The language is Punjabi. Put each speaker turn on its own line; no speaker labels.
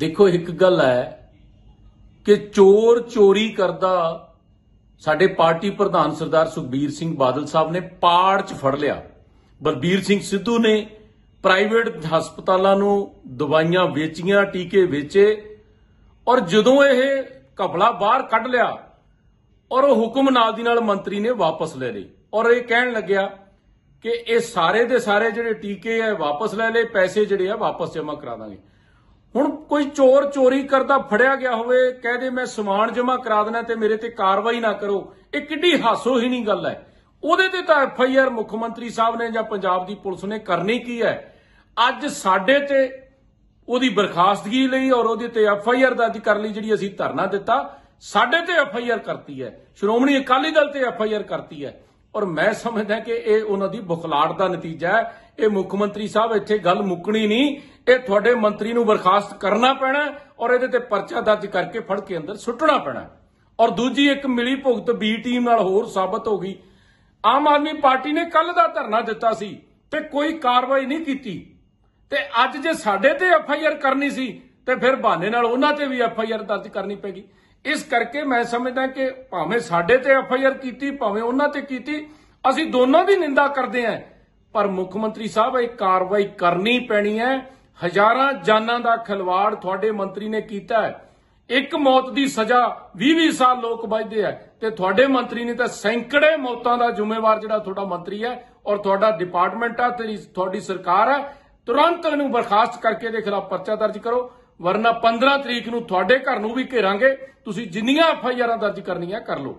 ਦੇਖੋ, ਇੱਕ ਗੱਲ ਹੈ ਕਿ ਚੋਰ ਚੋਰੀ ਕਰਦਾ ਸਾਡੇ ਪਾਰਟੀ ਪ੍ਰਧਾਨ ਸਰਦਾਰ ਸੁਖਬੀਰ ਸਿੰਘ ਬਾਦਲ ਸਾਹਿਬ ਨੇ ਪਾੜ 'ਚ ਫੜ ਲਿਆ। ਬਲਬੀਰ ਸਿੰਘ ਸਿੱਧੂ ਨੇ ਪ੍ਰਾਈਵੇਟ ਹਸਪਤਾਲਾਂ ਨੂੰ ਦਵਾਈਆਂ ਵੇਚੀਆਂ, ਟੀਕੇ ਵੇਚੇ ਔਰ ਜਦੋਂ ਇਹ ਘਪਲਾ ਬਾਹਰ ਕੱਢ ਲਿਆ ਔਰ ਉਹ ਹੁਕਮ ਨਾਲ ਦੀ ਨਾਲ ਮੰਤਰੀ ਨੇ ਵਾਪਸ ਲੈ ਲਏ ਔਰ ਇਹ ਕਹਿਣ ਲੱਗਿਆ ਕਿ ਇਹ ਸਾਰੇ ਦੇ ਸਾਰੇ ਜਿਹੜੇ ਟੀਕੇ ਆ ਵਾਪਸ ਲੈ ਲਏ, ਪੈਸੇ ਜਿਹੜੇ ਆ, ਵਾਪਸ ਜਮ੍ਹਾਂ ਕਰਾ ਦਾਂਗੇ। ਹੁਣ ਕੋਈ ਚੋਰ ਚੋਰੀ ਕਰਦਾ ਫੜਿਆ ਗਿਆ ਹੋਵੇ ਕਹਦੇ ਮੈਂ ਸਮਾਨ ਜਮ੍ਹਾਂ ਕਰਾ ਦੇਣਾ ਤੇ ਮੇਰੇ ਤੇ ਕਾਰਵਾਈ ਨਾ ਕਰੋ, ਇਹ ਕਿੱਡੀ ਹਾਸੋਹੀਣੀ ਗੱਲ ਹੈ। ਉਹਦੇ ਤੇ ਤਾਂ ਐਫ ਆਈ ਆਰ ਮੁੱਖ ਮੰਤਰੀ ਸਾਹਿਬ ਨੇ ਜਾਂ ਪੰਜਾਬ ਦੀ ਪੁਲਿਸ ਨੇ ਕਰਨੀ ਕੀ ਹੈ? ਅੱਜ ਸਾਡੇ ਤੇ ਉਹਦੀ ਬਰਖਾਸਤਗੀ ਲਈ ਔਰ ਉਹਦੇ ਤੇ ਐਫ ਆਈ ਆਰ ਦਰਜ ਕਰਨ ਲਈ ਜਿਹੜੀ ਅਸੀਂ ਧਰਨਾ ਦਿੱਤਾ, ਸਾਡੇ ਤੇ ਐਫ ਆਈ ਆਰ ਕਰਤੀ ਹੈ। ਸ਼੍ਰੋਮਣੀ ਅਕਾਲੀ ਦਲ ਤੇ ਐਫ ਆਈ ਆਰ ਕਰਤੀ ਹੈ। ਔਰ ਮੈਂ ਸਮਝਦਾ ਕਿ ਇਹ ਉਹਨਾਂ ਦੀ ਬੁਖਲਾੜ ਦਾ ਨਤੀਜਾ ਹੈ। ਇਹ ਮੁੱਖ ਮੰਤਰੀ ਸਾਹਿਬ, ਇੱਥੇ ਗੱਲ ਮੁੱਕਣੀ ਨਹੀਂ। ਇਹ ਤੁਹਾਡੇ ਮੰਤਰੀ ਨੂੰ ਬਰਖਾਸਤ ਕਰਨਾ ਪੈਣਾ ਔਰ ਇਹਦੇ ਤੇ ਪਰਚਾ ਦਰਜ ਕਰਕੇ ਫੜ ਕੇ ਅੰਦਰ ਸੁੱਟਣਾ ਪੈਣਾ। ਔਰ ਦੂਜੀ ਇੱਕ ਮਿਲੀ ਭੁਗਤ ਬੀ ਟੀਮ ਨਾਲ ਹੋਰ ਸਾਬਤ ਹੋ ਗਈ। ਆਮ ਆਦਮੀ ਪਾਰਟੀ ਨੇ ਕੱਲ ਦਾ ਧਰਨਾ ਦਿੱਤਾ ਸੀ ਤੇ ਕੋਈ ਕਾਰਵਾਈ ਨਹੀਂ ਕੀਤੀ। ਤੇ ਅੱਜ ਜੇ ਸਾਡੇ ਤੇ ਐਫ ਆਈ ਆਰ ਕਰਨੀ ਸੀ, ਤੇ ਫਿਰ ਬਹਾਨੇ ਨਾਲ ਉਹਨਾਂ ਤੇ ਵੀ ਐਫ ਆਈ ਆਰ ਦਰਜ ਕਰਨੀ ਪੈਗੀ। ਇਸ ਕਰਕੇ ਮੈਂ ਸਮਝਦਾ ਕਿ ਭਾਵੇਂ ਸਾਡੇ ਤੇ ਐਫ ਆਈ ਆਰ ਕੀਤੀ, ਭਾਵੇਂ ਉਹਨਾਂ ਤੇ ਕੀਤੀ, ਅਸੀਂ ਦੋਨਾਂ ਦੀ ਨਿੰਦਾ ਕਰਦੇ ਹਾਂ। ਪਰ ਮੁੱਖ ਮੰਤਰੀ ਸਾਹਿਬ, ਇਹ ਕਾਰਵਾਈ ਕਰਨੀ ਪੈਣੀ ਹੈ। ਹਜ਼ਾਰਾਂ ਜਾਨਾਂ ਦਾ ਖਿਲਵਾੜ ਤੁਹਾਡੇ ਮੰਤਰੀ ਨੇ ਕੀਤਾ ਹੈ। ਇੱਕ ਮੌਤ ਦੀ ਸਜ਼ਾ 20-20 ਸਾਲ ਲੋਕ ਵੱਜਦੇ ਆ ਤੇ ਤੁਹਾਡੇ ਮੰਤਰੀ ਨੇ ਤਾਂ ਸੈਂਕੜੇ ਮੌਤਾਂ ਦਾ ਜ਼ਿੰਮੇਵਾਰ ਜਿਹੜਾ ਤੁਹਾਡਾ ਮੰਤਰੀ ਹੈ ਔਰ ਤੁਹਾਡਾ ਡਿਪਾਰਟਮੈਂਟ ਆ, ਤੇਰੀ ਤੁਹਾਡੀ ਸਰਕਾਰ ਹੈ ਤੁਰੰਤ ਇਹਨੂੰ ਬਰਖਾਸਤ ਕਰਕੇ ਇਹਦੇ ਖਿਲਾਫ ਪਰਚਾ ਦਰਜ ਕਰੋ। ਵਰਨਾ 15 ਤਰੀਕ ਨੂੰ ਤੁਹਾਡੇ ਘਰ ਨੂੰ ਵੀ ਘੇਰਾਂਗੇ। ਤੁਸੀਂ ਜਿੰਨੀਆਂ ਐਫ ਆਈ ਆਰਾਂ ਦਰਜ ਕਰਨੀਆਂ, ਕਰ ਲਓ।